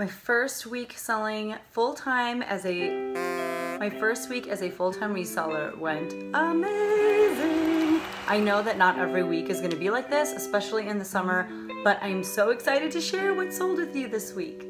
My first week selling full-time as a my first week as a full-time reseller went amazing. I know that not every week is going to be like this, especially in the summer, but I'm so excited to share what sold with you this week.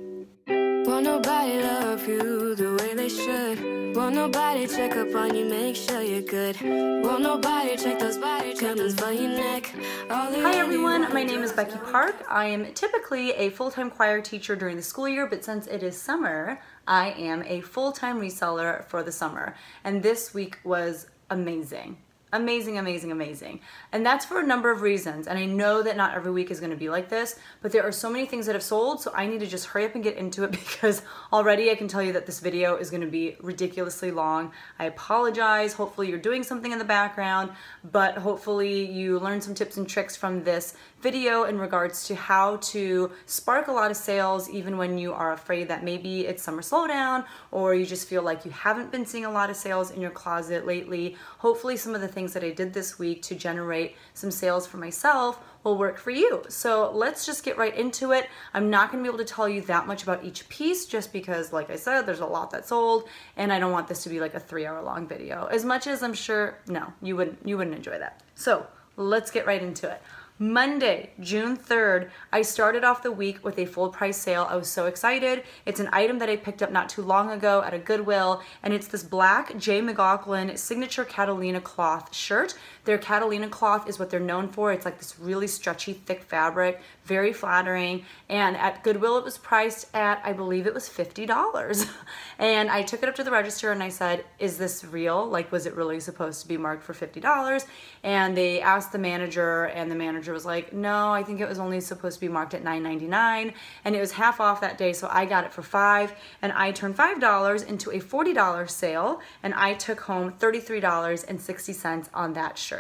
Won't nobody love you the way they should. Won't nobody check up on you, make sure you're good. Won't nobody check those body tremors for your neck. Hi everyone, my name is Becky Park. I am typically a full-time choir teacher during the school year, but since it is summer, I am a full-time reseller for the summer. And this week was amazing amazing, amazing, amazing. And that's for a number of reasons. And I know that not every week is going to be like this, but there are so many things that have sold. So I need to just hurry up and get into it because already I can tell you that this video is going to be ridiculously long. I apologize. Hopefully you're doing something in the background, but hopefully you learned some tips and tricks from this video in regards to how to spark a lot of sales even when you are afraid that maybe it's summer slowdown or you just feel like you haven't been seeing a lot of sales in your closet lately. Hopefully some of the things that I did this week to generate some sales for myself will work for you. So let's just get right into it. I'm not gonna be able to tell you that much about each piece just because like I said, there's a lot that sold and I don't want this to be like a three hour long video. As much as I'm sure, no, you wouldn't, you wouldn't enjoy that. So let's get right into it. Monday, June 3rd, I started off the week with a full price sale. I was so excited. It's an item that I picked up not too long ago at a Goodwill, and it's this black J. McLaughlin signature Catalina cloth shirt. Their Catalina cloth is what they're known for. It's like this really stretchy, thick fabric, very flattering. And at Goodwill, it was priced at, I believe it was $50. and I took it up to the register and I said, is this real? Like, was it really supposed to be marked for $50? And they asked the manager, and the manager was like, no, I think it was only supposed to be marked at $9.99 and it was half off that day, so I got it for five and I turned $5 into a $40 sale and I took home $33.60 on that shirt.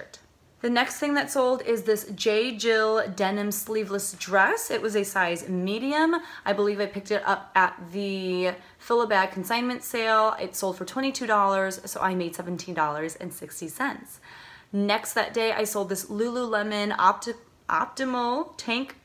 The next thing that sold is this J. Jill denim sleeveless dress. It was a size medium. I believe I picked it up at the fill a bag consignment sale. It sold for $22, so I made $17.60. Next that day, I sold this Lululemon Opti Optimal Tank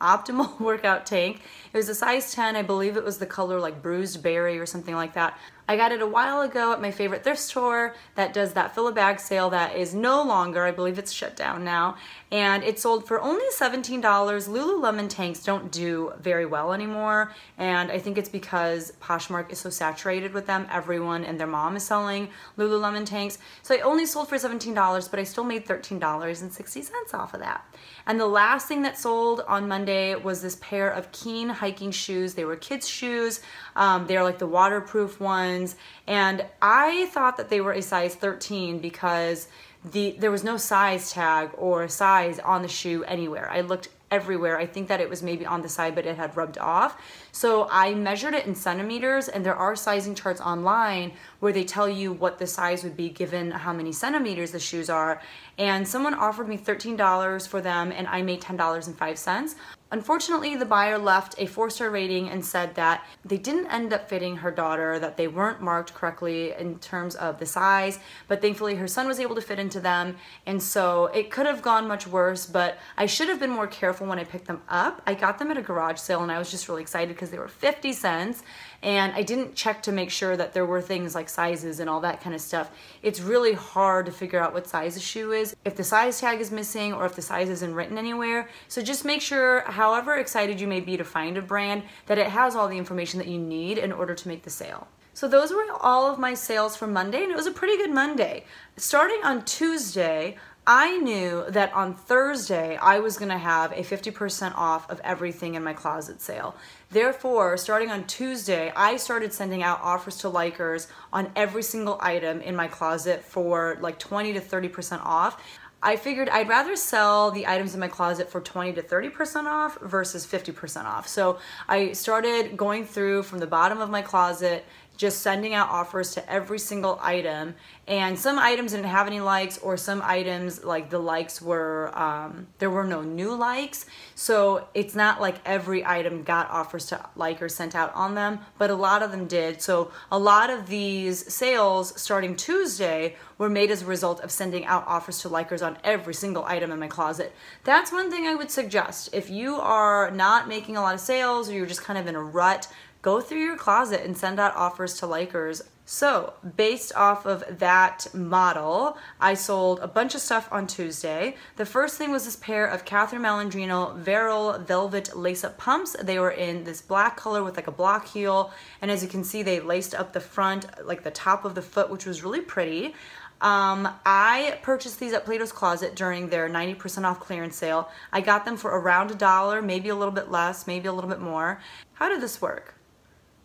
optimal workout tank. It was a size 10. I believe it was the color like bruised berry or something like that. I got it a while ago at my favorite thrift store that does that fill a bag sale that is no longer, I believe it's shut down now, and it sold for only $17. Lululemon tanks don't do very well anymore, and I think it's because Poshmark is so saturated with them. Everyone and their mom is selling Lululemon tanks. So I only sold for $17, but I still made $13.60 off of that. And the last thing that sold on Monday was this pair of Keen hiking shoes. They were kids' shoes. Um, they're like the waterproof ones. And I thought that they were a size 13 because the there was no size tag or size on the shoe anywhere. I looked everywhere. I think that it was maybe on the side, but it had rubbed off. So I measured it in centimeters, and there are sizing charts online where they tell you what the size would be given how many centimeters the shoes are. And someone offered me $13 for them, and I made $10.05. Unfortunately, the buyer left a four star rating and said that they didn't end up fitting her daughter, that they weren't marked correctly in terms of the size, but thankfully her son was able to fit into them. And so it could have gone much worse, but I should have been more careful when I picked them up. I got them at a garage sale and I was just really excited because they were 50 cents and I didn't check to make sure that there were things like sizes and all that kind of stuff. It's really hard to figure out what size a shoe is, if the size tag is missing or if the size isn't written anywhere. So just make sure, however excited you may be to find a brand, that it has all the information that you need in order to make the sale. So those were all of my sales for Monday and it was a pretty good Monday. Starting on Tuesday, I knew that on Thursday I was going to have a 50% off of everything in my closet sale. Therefore, starting on Tuesday, I started sending out offers to likers on every single item in my closet for like 20 to 30% off. I figured I'd rather sell the items in my closet for 20 to 30% off versus 50% off. So I started going through from the bottom of my closet just sending out offers to every single item. And some items didn't have any likes, or some items, like the likes were, um, there were no new likes. So it's not like every item got offers to like or sent out on them, but a lot of them did. So a lot of these sales starting Tuesday were made as a result of sending out offers to likers on every single item in my closet. That's one thing I would suggest. If you are not making a lot of sales or you're just kind of in a rut, go through your closet and send out offers to likers. So, based off of that model, I sold a bunch of stuff on Tuesday. The first thing was this pair of Catherine Malandrino Veryl Velvet lace-up pumps. They were in this black color with like a block heel, and as you can see, they laced up the front, like the top of the foot, which was really pretty. Um, I purchased these at Plato's Closet during their 90% off clearance sale. I got them for around a dollar, maybe a little bit less, maybe a little bit more. How did this work?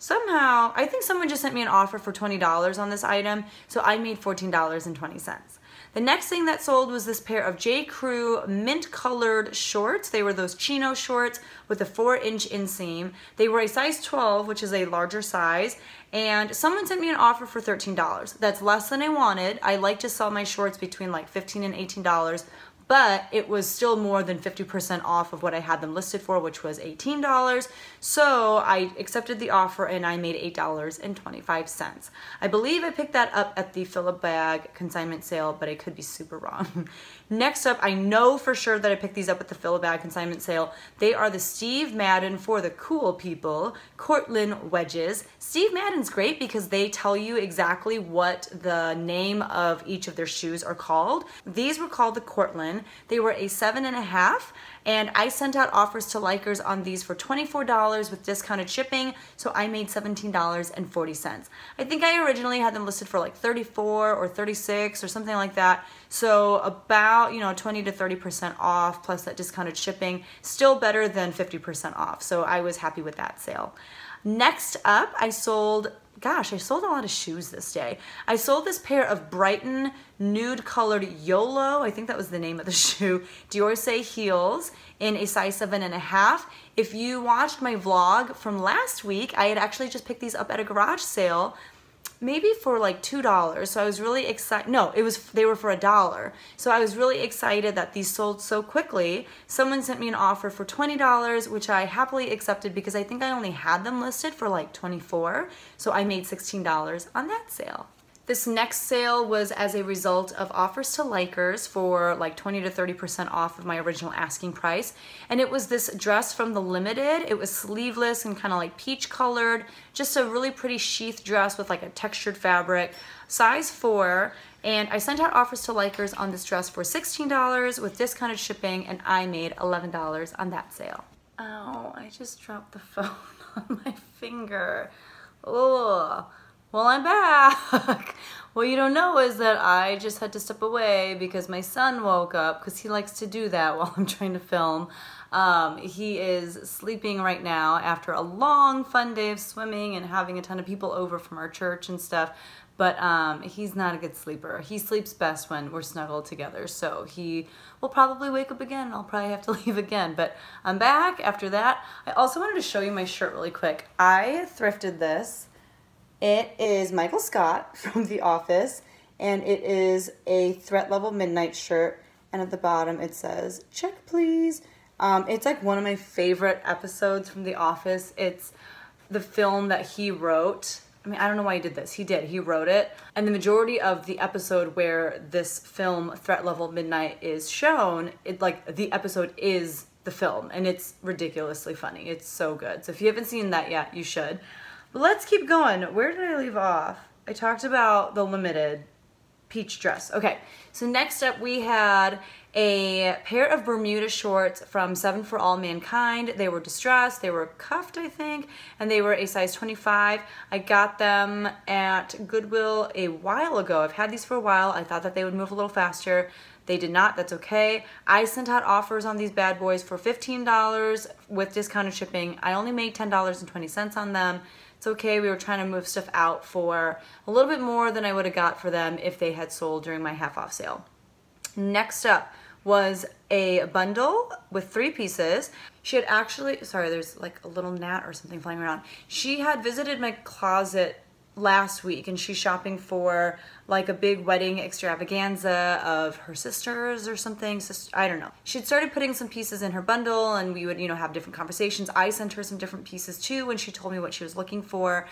Somehow, I think someone just sent me an offer for $20 on this item, so I made $14.20. The next thing that sold was this pair of J. Crew mint colored shorts. They were those chino shorts with a four inch inseam. They were a size 12, which is a larger size, and someone sent me an offer for $13. That's less than I wanted. I like to sell my shorts between like 15 and $18, but it was still more than 50% off of what I had them listed for, which was $18. So I accepted the offer and I made $8.25. I believe I picked that up at the fill a bag consignment sale, but I could be super wrong. Next up, I know for sure that I picked these up at the fill a bag consignment sale. They are the Steve Madden for the cool people, Cortland wedges. Steve Madden's great because they tell you exactly what the name of each of their shoes are called. These were called the Cortland. They were a seven and a half and I sent out offers to likers on these for $24 with discounted shipping, so I made $17.40. I think I originally had them listed for like 34 or 36 or something like that. So about, you know, 20 to 30% off plus that discounted shipping, still better than 50% off. So I was happy with that sale. Next up, I sold gosh, I sold a lot of shoes this day. I sold this pair of Brighton nude colored YOLO, I think that was the name of the shoe, D'Orsay heels in a size seven and a half. If you watched my vlog from last week, I had actually just picked these up at a garage sale maybe for like two dollars so i was really excited no it was they were for a dollar. So i was really excited that these sold so quickly. Someone sent me an offer for $20 which i happily accepted because i think i only had them listed for like 24 so i made $16 on that sale this next sale was as a result of offers to likers for like 20 to 30% off of my original asking price. And it was this dress from the Limited. It was sleeveless and kind of like peach colored, just a really pretty sheath dress with like a textured fabric, size four. And I sent out offers to likers on this dress for $16 with discounted shipping and I made $11 on that sale. Oh, I just dropped the phone on my finger. Oh. Well, I'm back. what you don't know is that I just had to step away because my son woke up because he likes to do that while I'm trying to film. Um, he is sleeping right now after a long, fun day of swimming and having a ton of people over from our church and stuff. But um, he's not a good sleeper. He sleeps best when we're snuggled together. So he will probably wake up again. I'll probably have to leave again. But I'm back after that. I also wanted to show you my shirt really quick. I thrifted this it is Michael Scott from The Office, and it is a threat level midnight shirt. And at the bottom it says, check please. Um, it's like one of my favorite episodes from The Office. It's the film that he wrote. I mean, I don't know why he did this. He did. He wrote it. And the majority of the episode where this film, Threat Level Midnight, is shown, it like the episode is the film. And it's ridiculously funny. It's so good. So if you haven't seen that yet, you should. Let's keep going. Where did I leave off? I talked about the limited peach dress. Okay, so next up we had a pair of Bermuda shorts from Seven for All Mankind. They were distressed, they were cuffed, I think, and they were a size 25. I got them at Goodwill a while ago. I've had these for a while. I thought that they would move a little faster. They did not, that's okay. I sent out offers on these bad boys for $15 with discounted shipping. I only made $10.20 on them. It's okay, we were trying to move stuff out for a little bit more than I would have got for them if they had sold during my half off sale. Next up was a bundle with three pieces. She had actually, sorry, there's like a little gnat or something flying around. She had visited my closet last week and she's shopping for like a big wedding extravaganza of her sisters or something. Sister, I don't know. She'd started putting some pieces in her bundle and we would, you know, have different conversations. I sent her some different pieces too when she told me what she was looking for.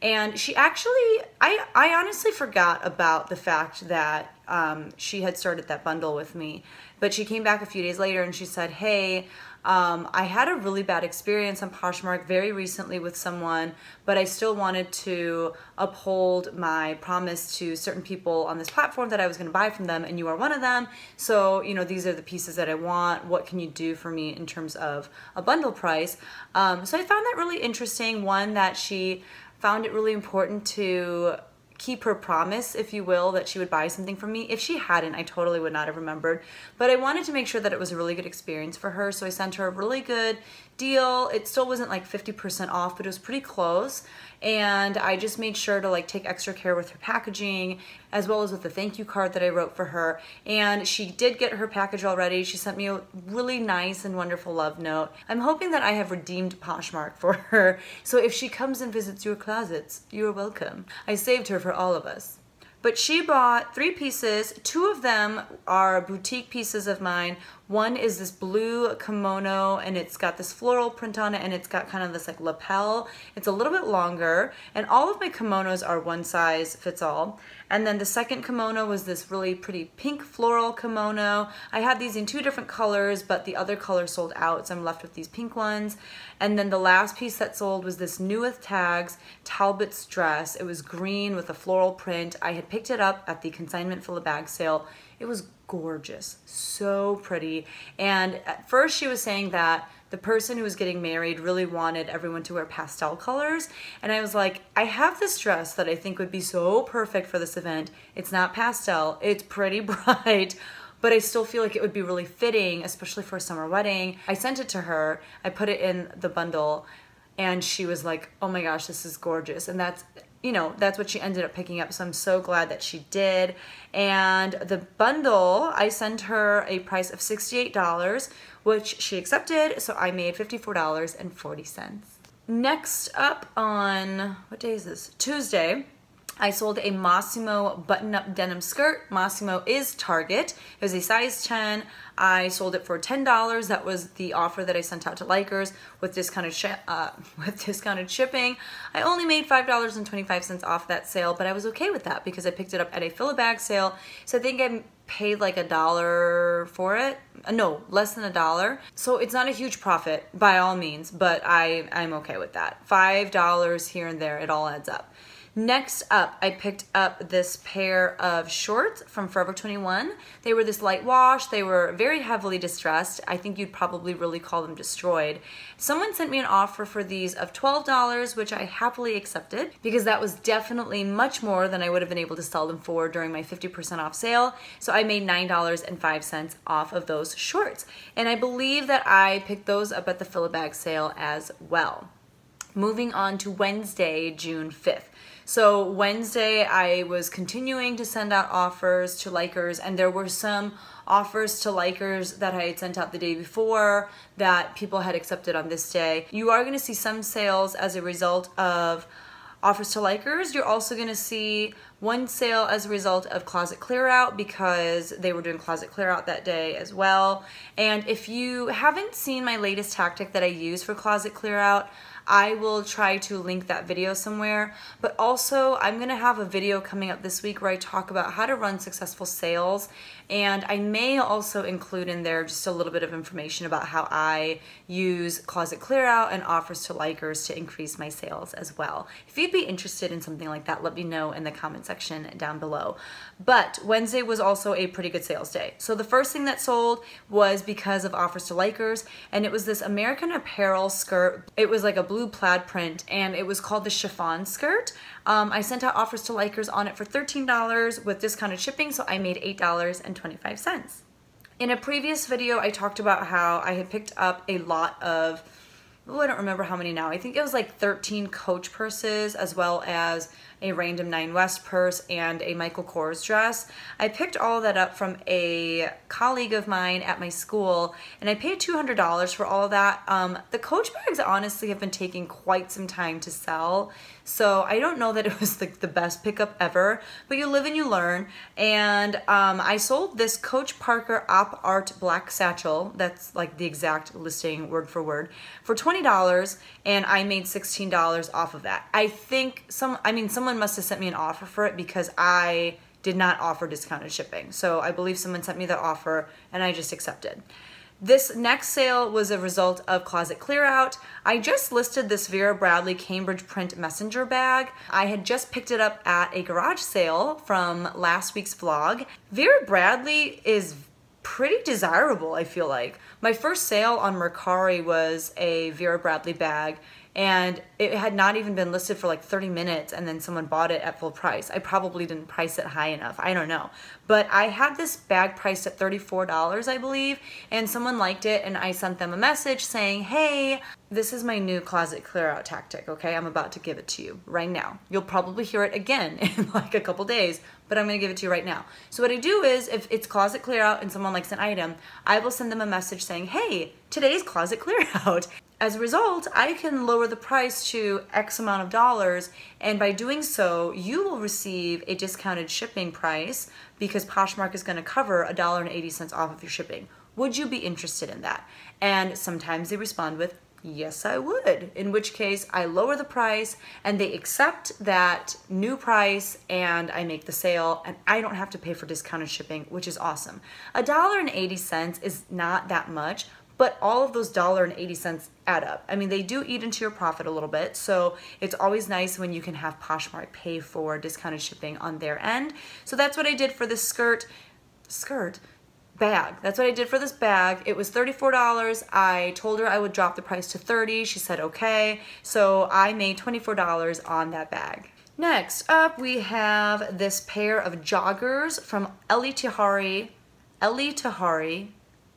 And she actually, I, I honestly forgot about the fact that um, she had started that bundle with me. But she came back a few days later and she said, hey, um, I had a really bad experience on Poshmark very recently with someone, but I still wanted to uphold my promise to certain people on this platform that I was going to buy from them, and you are one of them. So, you know, these are the pieces that I want. What can you do for me in terms of a bundle price? Um, so I found that really interesting. One, that she found it really important to keep her promise, if you will, that she would buy something from me. If she hadn't, I totally would not have remembered. But I wanted to make sure that it was a really good experience for her, so I sent her a really good deal. It still wasn't like 50% off, but it was pretty close. And I just made sure to like take extra care with her packaging as well as with the thank you card that I wrote for her. And she did get her package already. She sent me a really nice and wonderful love note. I'm hoping that I have redeemed Poshmark for her. So if she comes and visits your closets, you're welcome. I saved her for all of us. But she bought three pieces. Two of them are boutique pieces of mine. One is this blue kimono and it's got this floral print on it and it's got kind of this like lapel. It's a little bit longer and all of my kimonos are one size fits all. And then the second kimono was this really pretty pink floral kimono. I had these in two different colors, but the other color sold out, so I'm left with these pink ones. And then the last piece that sold was this new with tags Talbot's dress. It was green with a floral print. I had picked it up at the consignment full of bag sale. It was gorgeous, so pretty. And at first she was saying that the person who was getting married really wanted everyone to wear pastel colors. And I was like, I have this dress that I think would be so perfect for this event. It's not pastel, it's pretty bright, but I still feel like it would be really fitting, especially for a summer wedding. I sent it to her, I put it in the bundle, and she was like, oh my gosh, this is gorgeous. And that's you know, that's what she ended up picking up. So I'm so glad that she did. And the bundle, I sent her a price of $68, which she accepted. So I made $54.40. Next up on, what day is this? Tuesday. I sold a Mossimo button-up denim skirt. Mossimo is Target. It was a size 10. I sold it for $10. That was the offer that I sent out to Likers with discounted uh, with discounted shipping. I only made $5.25 off that sale, but I was okay with that because I picked it up at a fill a bag sale. So I think I paid like a dollar for it. Uh, no, less than a dollar. So it's not a huge profit by all means, but I, I'm okay with that. $5 here and there, it all adds up. Next up, I picked up this pair of shorts from Forever 21. They were this light wash. They were very heavily distressed. I think you'd probably really call them destroyed. Someone sent me an offer for these of $12, which I happily accepted because that was definitely much more than I would have been able to sell them for during my 50% off sale. So I made $9.05 off of those shorts. And I believe that I picked those up at the Fill-A-Bag sale as well. Moving on to Wednesday, June 5th. So Wednesday, I was continuing to send out offers to likers, and there were some offers to likers that I had sent out the day before that people had accepted on this day. You are going to see some sales as a result of offers to likers. You're also going to see one sale as a result of closet clear out because they were doing closet clear out that day as well. And if you haven't seen my latest tactic that I use for closet clear out, I will try to link that video somewhere. But also, I'm going to have a video coming up this week where I talk about how to run successful sales. And I may also include in there just a little bit of information about how I use Closet Clear Out and offers to likers to increase my sales as well. If you'd be interested in something like that, let me know in the comment section down below. But Wednesday was also a pretty good sales day. So the first thing that sold was because of offers to likers, and it was this American Apparel skirt. It was like a blue plaid print, and it was called the chiffon skirt. Um, I sent out offers to likers on it for $13 with discounted shipping, so I made $8.25. In a previous video, I talked about how I had picked up a lot of oh, I don't remember how many now. I think it was like 13 Coach purses as well as a random Nine West purse and a Michael Kors dress. I picked all that up from a colleague of mine at my school and I paid $200 for all that. Um, the Coach bags honestly have been taking quite some time to sell. So I don't know that it was like the best pickup ever, but you live and you learn. And um, I sold this Coach Parker Op Art black satchel. That's like the exact listing word for word for $20 and I made $16 off of that. I think some, I mean, someone must have sent me an offer for it because I did not offer discounted shipping. So I believe someone sent me the offer and I just accepted. This next sale was a result of closet clear out. I just listed this Vera Bradley Cambridge print messenger bag. I had just picked it up at a garage sale from last week's vlog. Vera Bradley is pretty desirable, I feel like. My first sale on Mercari was a Vera Bradley bag and it had not even been listed for like 30 minutes and then someone bought it at full price. I probably didn't price it high enough. I don't know. But I had this bag priced at $34, I believe, and someone liked it and I sent them a message saying, "Hey, this is my new closet clear out tactic, okay? I'm about to give it to you right now. You'll probably hear it again in like a couple days, but I'm gonna give it to you right now. So what I do is if it's closet clear out and someone likes an item, I will send them a message saying, hey, today's closet clear out. As a result, I can lower the price to X amount of dollars, and by doing so, you will receive a discounted shipping price because Poshmark is going to cover $1.80 off of your shipping. Would you be interested in that? And sometimes they respond with, Yes, I would. In which case, I lower the price and they accept that new price and I make the sale and I don't have to pay for discounted shipping, which is awesome. A dollar and 80 cents is not that much, but all of those dollar and 80 cents add up. I mean, they do eat into your profit a little bit, so it's always nice when you can have Poshmark pay for discounted shipping on their end. So that's what I did for this skirt, skirt, bag. That's what I did for this bag. It was $34. I told her I would drop the price to 30. She said okay. So I made $24 on that bag. Next up, we have this pair of joggers from Elie Tahari. Elie Tahari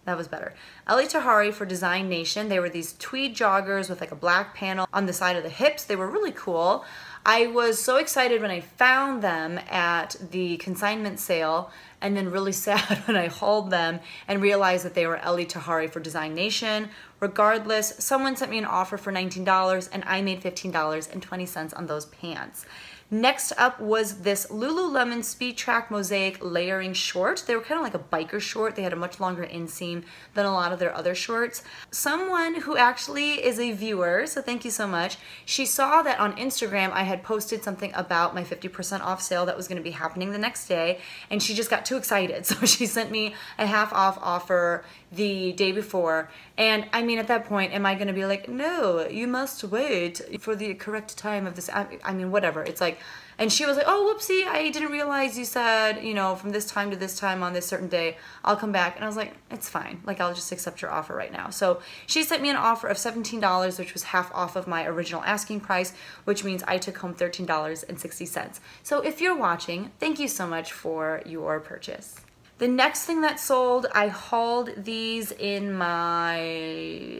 that was better. Elie Tahari for Design Nation. They were these tweed joggers with like a black panel on the side of the hips. They were really cool. I was so excited when I found them at the consignment sale and then really sad when I hauled them and realized that they were Elie Tahari for Design Nation. Regardless, someone sent me an offer for $19 and I made $15.20 on those pants. Next up was this Lululemon Speed Track Mosaic layering short. They were kind of like a biker short. They had a much longer inseam than a lot of their other shorts. Someone who actually is a viewer, so thank you so much, she saw that on Instagram I had posted something about my 50% off sale that was going to be happening the next day, and she just got too excited. So she sent me a half off offer the day before. And I mean, at that point, am I going to be like, no, you must wait for the correct time of this? I mean, whatever. It's like, and she was like, oh, whoopsie, I didn't realize you said, you know, from this time to this time on this certain day, I'll come back. And I was like, it's fine. Like, I'll just accept your offer right now. So she sent me an offer of $17, which was half off of my original asking price, which means I took home $13.60. So if you're watching, thank you so much for your purchase. The next thing that sold, I hauled these in my,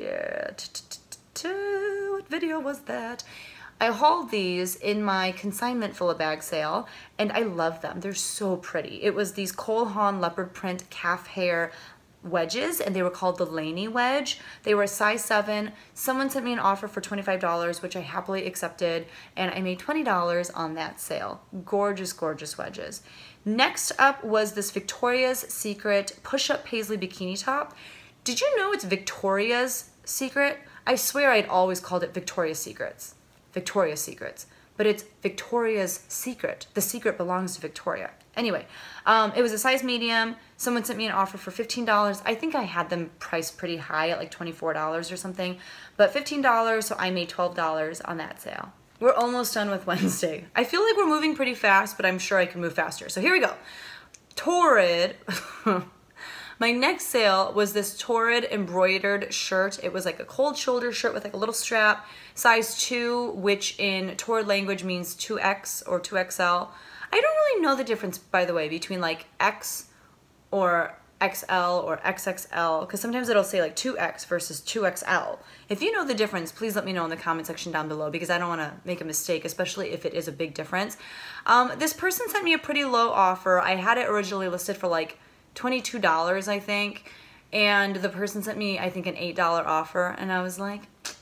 uh, what video was that? I hauled these in my consignment full of bag sale and I love them. They're so pretty. It was these Cole Haan leopard print calf hair wedges and they were called the Laney wedge. They were a size 7. Someone sent me an offer for $25 which I happily accepted and I made $20 on that sale. Gorgeous, gorgeous wedges. Next up was this Victoria's Secret push-up paisley bikini top. Did you know it's Victoria's Secret? I swear I'd always called it Victoria's Secrets. Victoria's Secrets. But it's Victoria's Secret. The secret belongs to Victoria. Anyway, um, it was a size medium. Someone sent me an offer for $15. I think I had them priced pretty high at like $24 or something. But $15, so I made $12 on that sale. We're almost done with Wednesday. I feel like we're moving pretty fast, but I'm sure I can move faster. So here we go. Torrid. My next sale was this Torrid embroidered shirt. It was like a cold shoulder shirt with like a little strap, size 2, which in Torrid language means 2X or 2XL. I don't really know the difference, by the way, between like X or XL or XXL because sometimes it'll say like 2X versus 2XL. If you know the difference, please let me know in the comment section down below because I don't want to make a mistake, especially if it is a big difference. Um, this person sent me a pretty low offer. I had it originally listed for like $22, I think. And the person sent me, I think, an $8 offer. And I was like,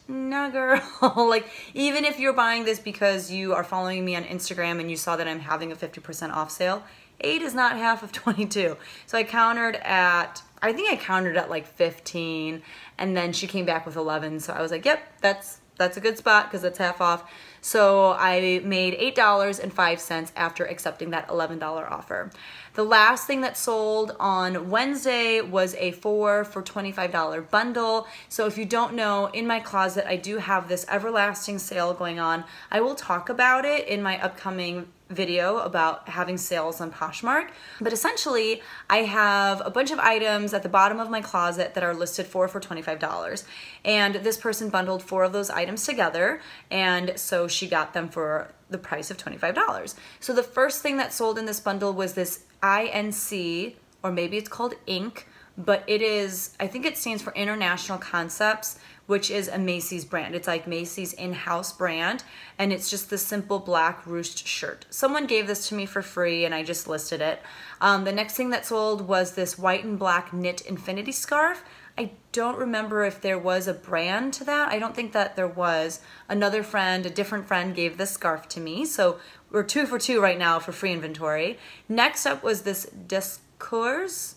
no girl like even if you're buying this because you are following me on instagram and you saw that i'm having a 50% off sale 8 is not half of 22 so i countered at i think i countered at like 15 and then she came back with 11 so i was like yep that's that's a good spot because it's half off so I made $8.05 after accepting that $11 offer. The last thing that sold on Wednesday was a four for $25 bundle. So if you don't know, in my closet, I do have this everlasting sale going on. I will talk about it in my upcoming video about having sales on Poshmark. But essentially, I have a bunch of items at the bottom of my closet that are listed for for $25. And this person bundled four of those items together. And so she got them for the price of $25. So the first thing that sold in this bundle was this INC, or maybe it's called Ink, but it is, I think it stands for International Concepts, which is a Macy's brand. It's like Macy's in-house brand, and it's just the simple black ruched shirt. Someone gave this to me for free, and I just listed it. Um, the next thing that sold was this white and black knit infinity scarf. I don't remember if there was a brand to that. I don't think that there was. Another friend, a different friend, gave this scarf to me. So we're two for two right now for free inventory. Next up was this Discours.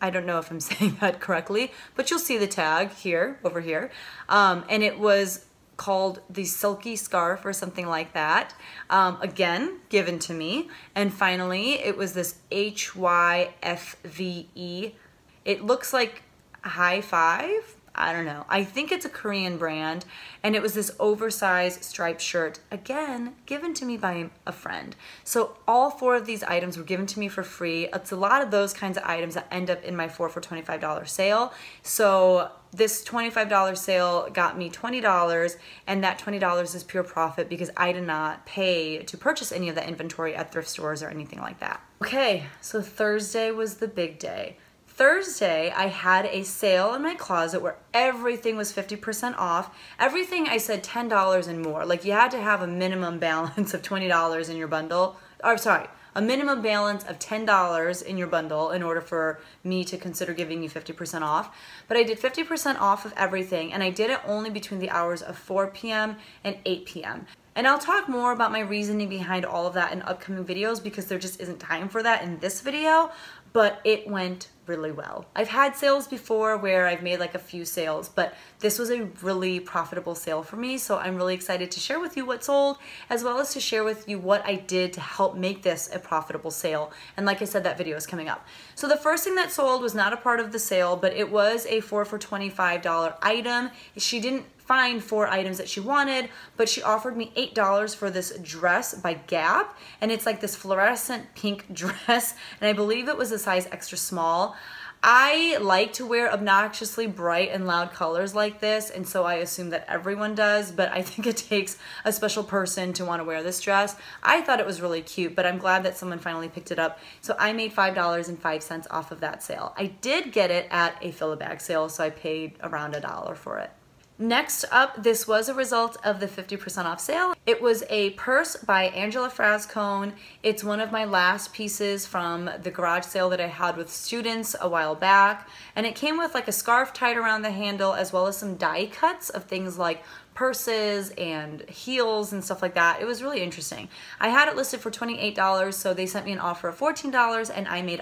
I don't know if I'm saying that correctly, but you'll see the tag here, over here. Um, and it was called the Silky Scarf or something like that. Um, again, given to me. And finally, it was this HYFVE. It looks like high five. I don't know. I think it's a Korean brand. And it was this oversized striped shirt, again, given to me by a friend. So all four of these items were given to me for free. It's a lot of those kinds of items that end up in my four for $25 sale. So this $25 sale got me $20 and that $20 is pure profit because I did not pay to purchase any of the inventory at thrift stores or anything like that. Okay, so Thursday was the big day. Thursday, I had a sale in my closet where everything was 50% off. Everything I said $10 and more. Like you had to have a minimum balance of $20 in your bundle. Or sorry, a minimum balance of $10 in your bundle in order for me to consider giving you 50% off. But I did 50% off of everything and I did it only between the hours of 4 p.m. and 8 p.m. And I'll talk more about my reasoning behind all of that in upcoming videos because there just isn't time for that in this video, but it went really well. I've had sales before where I've made like a few sales, but this was a really profitable sale for me. So I'm really excited to share with you what sold, as well as to share with you what I did to help make this a profitable sale. And like I said, that video is coming up. So the first thing that sold was not a part of the sale, but it was a four for $25 item. She didn't find four items that she wanted, but she offered me $8 for this dress by Gap. And it's like this fluorescent pink dress. And I believe it was a size extra small. I like to wear obnoxiously bright and loud colors like this, and so I assume that everyone does, but I think it takes a special person to want to wear this dress. I thought it was really cute, but I'm glad that someone finally picked it up. So I made $5.05 off of that sale. I did get it at a fill-a-bag sale, so I paid around a dollar for it. Next up, this was a result of the 50% off sale. It was a purse by Angela Frascone. It's one of my last pieces from the garage sale that I had with students a while back. And it came with like a scarf tied around the handle as well as some die cuts of things like purses and heels and stuff like that. It was really interesting. I had it listed for $28, so they sent me an offer of $14 and I made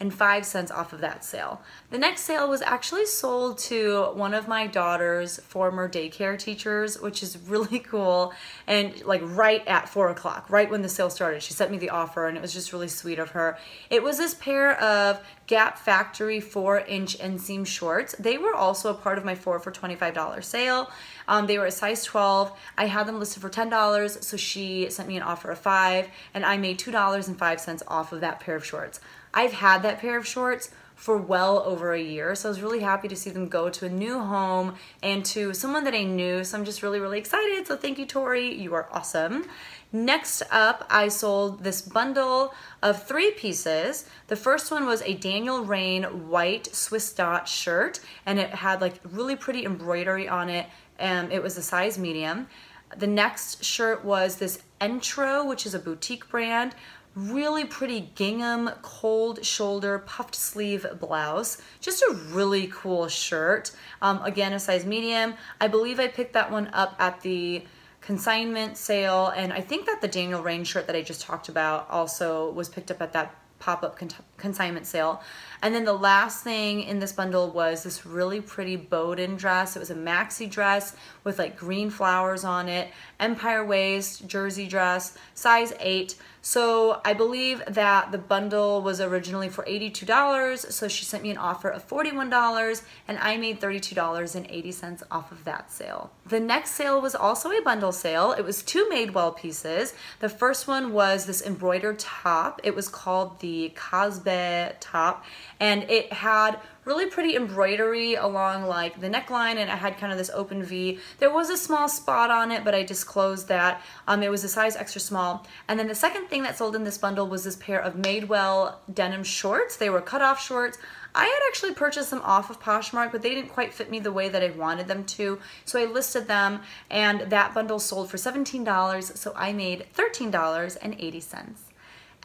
$11.05 off of that sale. The next sale was actually sold to one of my daughter's former daycare teachers, which is really cool. And like right at four o'clock, right when the sale started, she sent me the offer and it was just really sweet of her. It was this pair of Gap Factory 4 inch inseam shorts. They were also a part of my 4 for $25 sale. Um, they were a size 12. I had them listed for $10, so she sent me an offer of 5 and I made $2.05 off of that pair of shorts. I've had that pair of shorts for well over a year. So I was really happy to see them go to a new home and to someone that I knew. So I'm just really, really excited. So thank you, Tori. You are awesome. Next up, I sold this bundle of three pieces. The first one was a Daniel Rainn white Swiss dot shirt, and it had like really pretty embroidery on it. And it was a size medium. The next shirt was this Entro, which is a boutique brand. Really pretty gingham cold shoulder puffed sleeve blouse. Just a really cool shirt. Um, again, a size medium. I believe I picked that one up at the consignment sale. And I think that the Daniel Rainn shirt that I just talked about also was picked up at that pop-up consignment sale. And then the last thing in this bundle was this really pretty Boden dress. It was a maxi dress with like green flowers on it, empire waist, jersey dress, size 8. So I believe that the bundle was originally for $82, so she sent me an offer of $41 and I made $32.80 off of that sale. The next sale was also a bundle sale. It was two Madewell pieces. The first one was this embroidered top. It was called the Cosbe top and it had really pretty embroidery along like the neckline and it had kind of this open V. There was a small spot on it, but I disclosed that. Um, it was a size extra small. And then the second thing that sold in this bundle was this pair of Madewell denim shorts. They were cutoff shorts. I had actually purchased them off of Poshmark, but they didn't quite fit me the way that I wanted them to. So I listed them and that bundle sold for $17. So I made $13.80.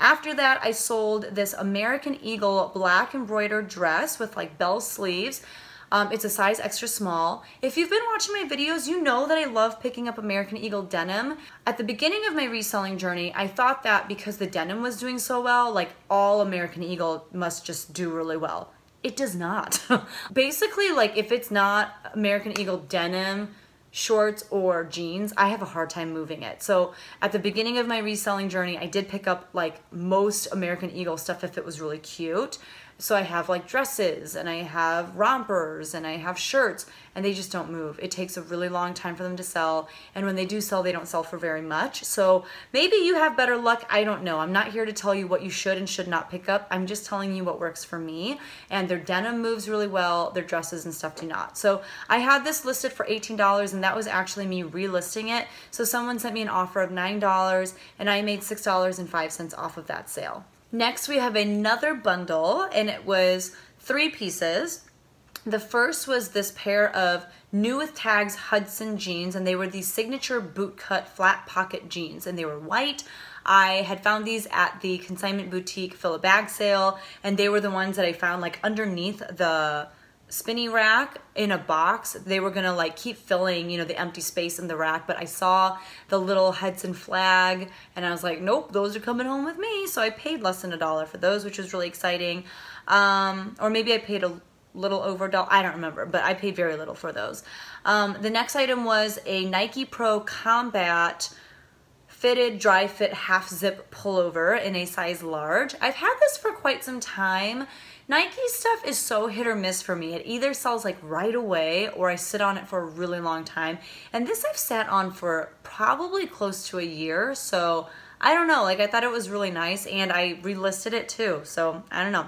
After that, I sold this American Eagle black embroidered dress with like bell sleeves. Um, it's a size extra small. If you've been watching my videos, you know that I love picking up American Eagle denim. At the beginning of my reselling journey, I thought that because the denim was doing so well, like all American Eagle must just do really well. It does not. Basically, like if it's not American Eagle denim, shorts or jeans, I have a hard time moving it. So at the beginning of my reselling journey, I did pick up like most American Eagle stuff if it was really cute. So I have like dresses and I have rompers and I have shirts and they just don't move. It takes a really long time for them to sell. And when they do sell, they don't sell for very much. So maybe you have better luck. I don't know. I'm not here to tell you what you should and should not pick up. I'm just telling you what works for me. And their denim moves really well. Their dresses and stuff do not. So I had this listed for $18 and that was actually me relisting it. So someone sent me an offer of $9 and I made $6.05 off of that sale. Next, we have another bundle, and it was three pieces. The first was this pair of new with tags Hudson jeans, and they were these signature bootcut flat pocket jeans, and they were white. I had found these at the consignment boutique fill a bag sale, and they were the ones that I found like underneath the spinny rack in a box. They were gonna like keep filling, you know, the empty space in the rack, but I saw the little Hudson flag and I was like, nope, those are coming home with me. So I paid less than a dollar for those, which was really exciting. Um, or maybe I paid a little over a dollar, I don't remember, but I paid very little for those. Um, the next item was a Nike Pro Combat fitted Dri-FIT half zip pullover in a size large. I've had this for quite some time. Nike stuff is so hit or miss for me. It either sells like right away or I sit on it for a really long time. And this I've sat on for probably close to a year. So I don't know, like I thought it was really nice and I relisted it too. So I don't know.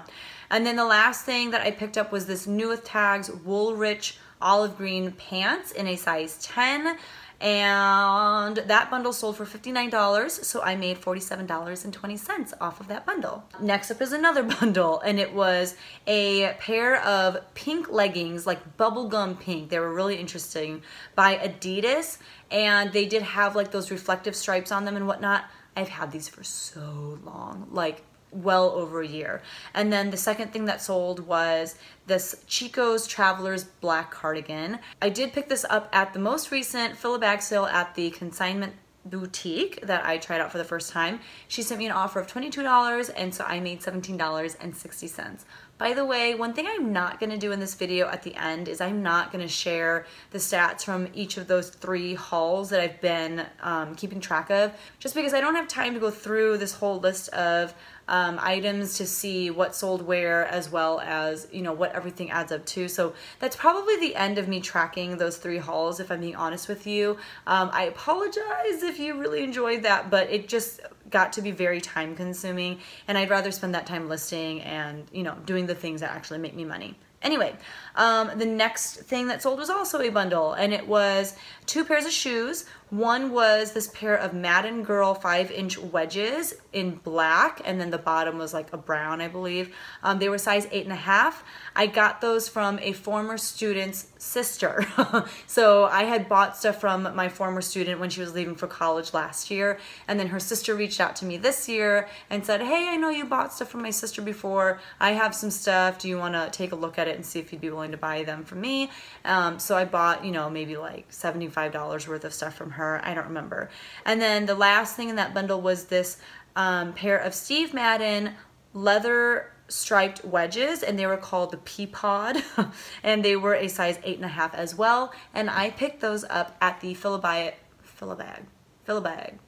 And then the last thing that I picked up was this new with tags Woolrich olive green pants in a size 10 and that bundle sold for $59 so I made $47.20 off of that bundle. Next up is another bundle and it was a pair of pink leggings like bubblegum pink they were really interesting by Adidas and they did have like those reflective stripes on them and whatnot. I've had these for so long like well over a year. And then the second thing that sold was this Chico's Travelers Black Cardigan. I did pick this up at the most recent fill a bag sale at the consignment boutique that I tried out for the first time. She sent me an offer of $22 and so I made $17.60. By the way, one thing I'm not gonna do in this video at the end is I'm not gonna share the stats from each of those three hauls that I've been um, keeping track of, just because I don't have time to go through this whole list of um, items to see what sold where as well as you know what everything adds up to so that's probably the end of me tracking those three hauls if I'm being honest with you um, I apologize if you really enjoyed that but it just got to be very time consuming and I'd rather spend that time listing and, you know, doing the things that actually make me money. Anyway, um, the next thing that sold was also a bundle, and it was two pairs of shoes. One was this pair of Madden Girl 5 inch wedges in black, and then the bottom was like a brown, I believe. Um, they were size 8.5. I got those from a former student's sister. so I had bought stuff from my former student when she was leaving for college last year, and then her sister reached out to me this year and said, Hey, I know you bought stuff from my sister before. I have some stuff. Do you want to take a look at it and see if you'd be willing to buy them from me? Um, so I bought, you know, maybe like $75 worth of stuff from her. I don't remember. And then the last thing in that bundle was this um, pair of Steve Madden leather striped wedges and they were called the Peapod and they were a size eight and a half as well and I picked those up at the Philibag Philibag Philibag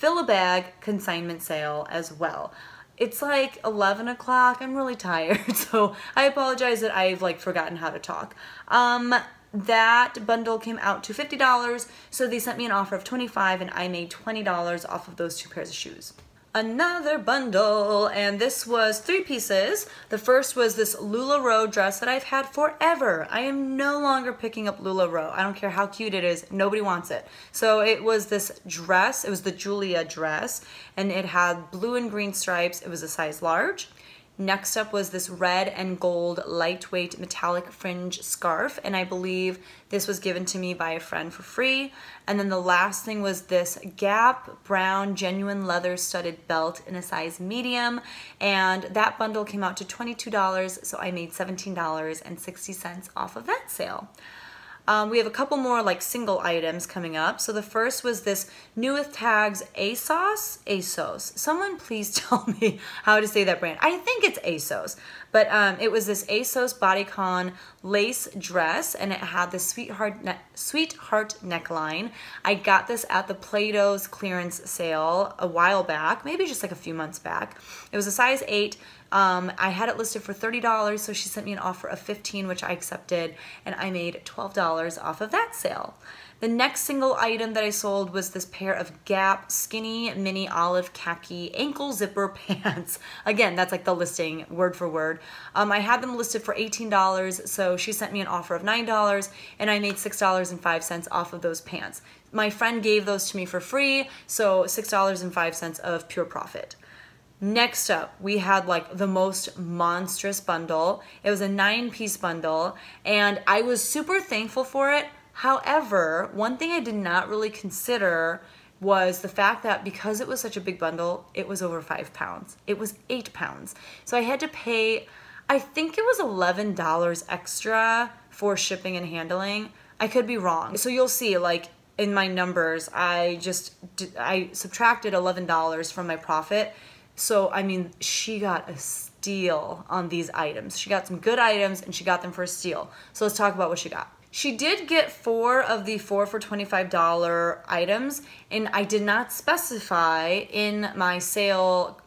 Philibag consignment sale as well it's like 11 o'clock. I'm really tired so I apologize that I've like forgotten how to talk. Um that bundle came out to $50 so they sent me an offer of 25 and I made $20 off of those two pairs of shoes another bundle and this was three pieces. The first was this LuLaRoe dress that I've had forever. I am no longer picking up LuLaRoe I don't care how cute it is. Nobody wants it. So it was this dress. It was the Julia dress and it had blue and green stripes. It was a size large Next up was this red and gold lightweight metallic fringe scarf, and I believe this was given to me by a friend for free. And then the last thing was this Gap brown genuine leather studded belt in a size medium, and that bundle came out to $22, so I made $17.60 off of that sale. Um, we have a couple more like single items coming up. So the first was this new with tags ASOS, ASOS. Someone please tell me how to say that brand. I think it's ASOS, but um, it was this ASOS bodycon lace dress and it had the sweetheart, ne sweetheart neckline. I got this at the Plato's clearance sale a while back, maybe just like a few months back. It was a size eight, um, I had it listed for $30, so she sent me an offer of 15 which I accepted, and I made $12 off of that sale. The next single item that I sold was this pair of Gap skinny mini olive khaki ankle zipper pants. Again, that's like the listing word for word. Um, I had them listed for $18, so she sent me an offer of $9, and I made $6.05 off of those pants. My friend gave those to me for free, so $6.05 of pure profit. Next up, we had like the most monstrous bundle. It was a nine piece bundle, and I was super thankful for it. However, one thing I did not really consider was the fact that because it was such a big bundle, it was over five pounds. It was eight pounds. So I had to pay, I think it was $11 extra for shipping and handling. I could be wrong. So you'll see, like, in my numbers, I just, I subtracted $11 from my profit so, I mean, she got a steal on these items. She got some good items and she got them for a steal. So let's talk about what she got. She did get four of the four for $25 items, and I did not specify in my sale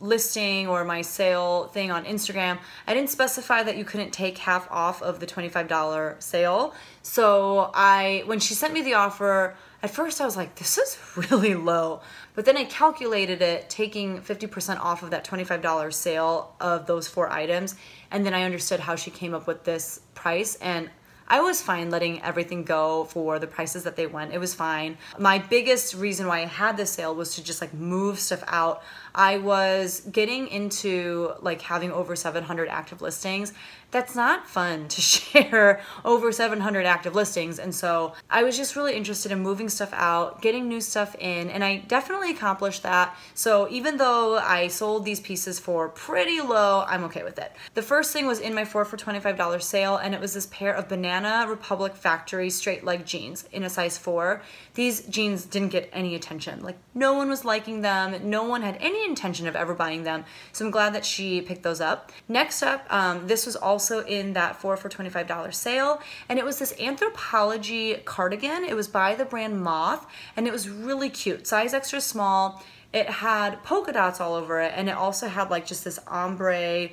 listing or my sale thing on Instagram, I didn't specify that you couldn't take half off of the $25 sale. So I, when she sent me the offer, at first I was like, this is really low. But then I calculated it taking 50% off of that $25 sale of those four items. And then I understood how she came up with this price. And I was fine letting everything go for the prices that they went. It was fine. My biggest reason why I had this sale was to just like move stuff out. I was getting into like having over 700 active listings that's not fun to share over 700 active listings. And so I was just really interested in moving stuff out, getting new stuff in, and I definitely accomplished that. So even though I sold these pieces for pretty low, I'm okay with it. The first thing was in my 4 for $25 sale, and it was this pair of Banana Republic Factory straight leg jeans in a size 4. These jeans didn't get any attention. Like, no one was liking them, no one had any intention of ever buying them. So I'm glad that she picked those up. Next up, um, this was also also in that 4 for $25 sale. And it was this Anthropologie cardigan. It was by the brand Moth, and it was really cute. Size extra small. It had polka dots all over it, and it also had like just this ombre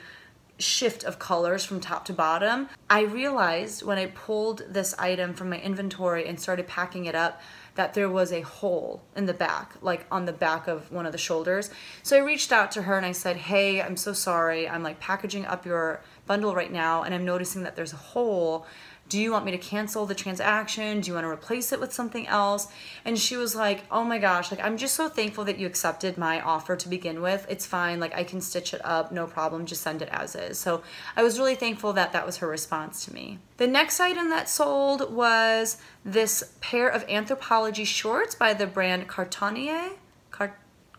shift of colors from top to bottom. I realized when I pulled this item from my inventory and started packing it up that there was a hole in the back, like on the back of one of the shoulders. So I reached out to her and I said, Hey, I'm so sorry. I'm like packaging up your bundle right now and I'm noticing that there's a hole do you want me to cancel the transaction? Do you want to replace it with something else? And she was like, oh my gosh, like I'm just so thankful that you accepted my offer to begin with. It's fine, like I can stitch it up, no problem, just send it as is. So I was really thankful that that was her response to me. The next item that sold was this pair of Anthropologie shorts by the brand Cartonnier.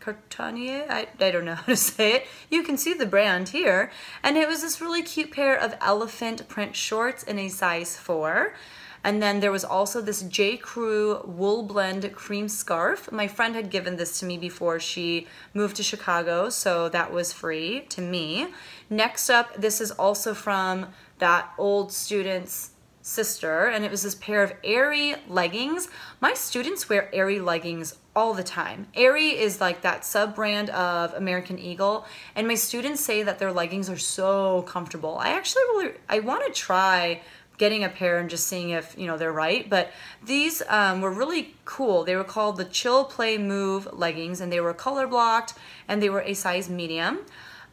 Cart Cartanier, I, I don't know how to say it. You can see the brand here. And it was this really cute pair of elephant print shorts in a size 4. And then there was also this J. Crew wool blend cream scarf. My friend had given this to me before she moved to Chicago, so that was free to me. Next up, this is also from that old student's sister, and it was this pair of Aerie leggings. My students wear Aerie leggings all the time. Aerie is like that sub brand of American Eagle, and my students say that their leggings are so comfortable. I actually really, I want to try getting a pair and just seeing if you know they're right but these um, were really cool they were called the chill play move leggings and they were color blocked and they were a size medium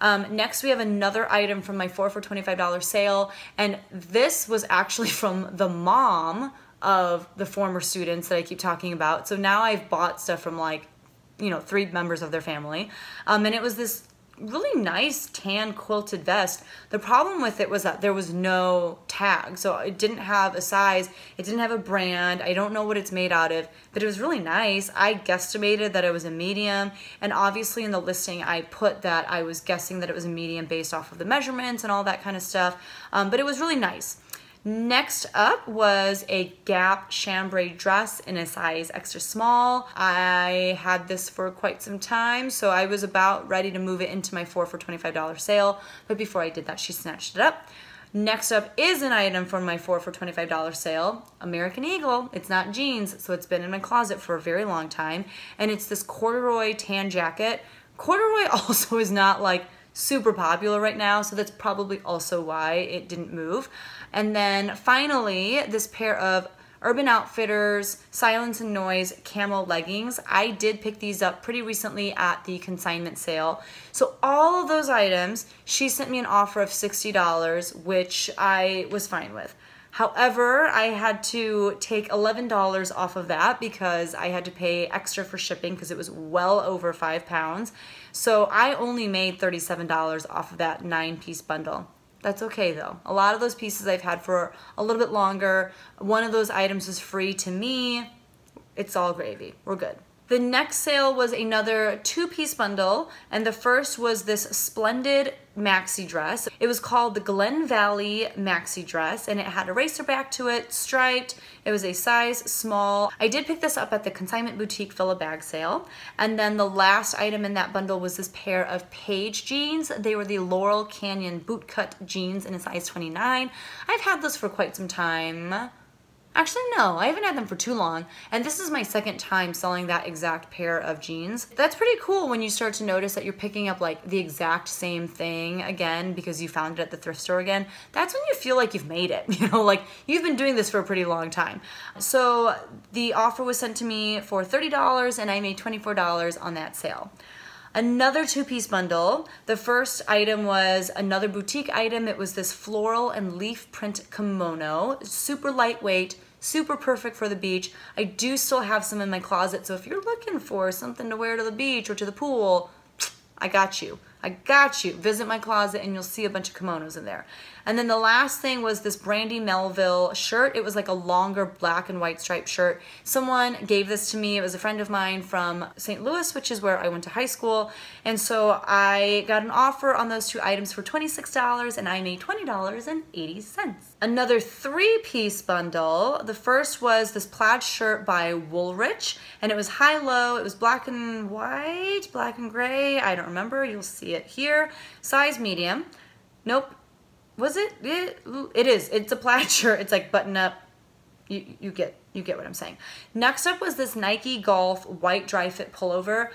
um, next, we have another item from my 4 for $25 sale, and this was actually from the mom of the former students that I keep talking about. So now I've bought stuff from like, you know, three members of their family. Um, and it was this really nice tan quilted vest. The problem with it was that there was no tag. So it didn't have a size, it didn't have a brand. I don't know what it's made out of, but it was really nice. I guesstimated that it was a medium. And obviously in the listing, I put that I was guessing that it was a medium based off of the measurements and all that kind of stuff. Um, but it was really nice. Next up was a Gap chambray dress in a size extra small. I had this for quite some time, so I was about ready to move it into my 4 for $25 sale, but before I did that, she snatched it up. Next up is an item from my 4 for $25 sale, American Eagle. It's not jeans, so it's been in my closet for a very long time, and it's this corduroy tan jacket. Corduroy also is not like super popular right now, so that's probably also why it didn't move. And then finally, this pair of Urban Outfitters Silence and Noise Camel leggings. I did pick these up pretty recently at the consignment sale. So all of those items, she sent me an offer of $60, which I was fine with. However, I had to take $11 off of that because I had to pay extra for shipping because it was well over five pounds. So I only made $37 off of that nine piece bundle. That's okay though. A lot of those pieces I've had for a little bit longer. One of those items is free to me. It's all gravy. We're good. The next sale was another two-piece bundle, and the first was this splendid maxi dress. It was called the Glen Valley maxi dress, and it had a racer back to it, striped. It was a size small. I did pick this up at the Consignment Boutique fill a bag sale. And then the last item in that bundle was this pair of Paige jeans. They were the Laurel Canyon bootcut jeans in a size 29. I've had those for quite some time. Actually, no, I haven't had them for too long. And this is my second time selling that exact pair of jeans. That's pretty cool when you start to notice that you're picking up like the exact same thing again because you found it at the thrift store again. That's when you feel like you've made it, you know, like you've been doing this for a pretty long time. So the offer was sent to me for $30 and I made $24 on that sale another two-piece bundle. The first item was another boutique item. It was this floral and leaf print kimono, super lightweight, super perfect for the beach. I do still have some in my closet, so if you're looking for something to wear to the beach or to the pool, I got you. I got you. Visit my closet and you'll see a bunch of kimonos in there. And then the last thing was this Brandy Melville shirt. It was like a longer black and white striped shirt. Someone gave this to me. It was a friend of mine from St. Louis, which is where I went to high school. And so I got an offer on those two items for $26 and I made $20.80. Another three-piece bundle. The first was this plaid shirt by Woolrich and it was high-low. It was black and white, black and gray. I don't remember. You'll see it here. Size medium. Nope, was it? it? It is. It's a plaid shirt. It's like button up. You, you get you get what I'm saying. Next up was this Nike Golf white Dri-FIT pullover.